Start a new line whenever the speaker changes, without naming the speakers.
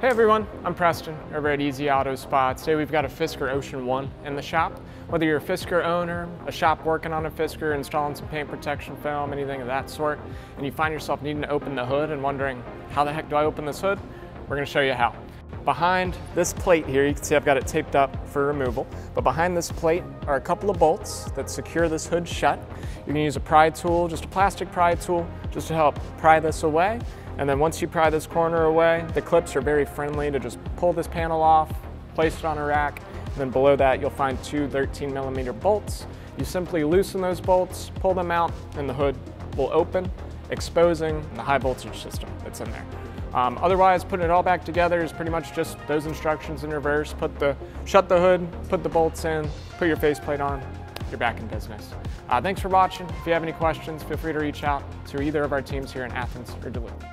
Hey everyone, I'm Preston over at EZ Auto Spa. Today we've got a Fisker Ocean 1 in the shop. Whether you're a Fisker owner, a shop working on a Fisker, installing some paint protection film, anything of that sort, and you find yourself needing to open the hood and wondering, how the heck do I open this hood? We're gonna show you how. Behind this plate here, you can see I've got it taped up for removal, but behind this plate are a couple of bolts that secure this hood shut. You can use a pry tool, just a plastic pry tool, just to help pry this away. And then once you pry this corner away, the clips are very friendly to just pull this panel off, place it on a rack, and then below that you'll find two 13 millimeter bolts. You simply loosen those bolts, pull them out, and the hood will open, exposing the high voltage system that's in there. Um, otherwise, putting it all back together is pretty much just those instructions in reverse. Put the, shut the hood, put the bolts in, put your faceplate on, you're back in business. Uh, thanks for watching. If you have any questions, feel free to reach out to either of our teams here in Athens or Duluth.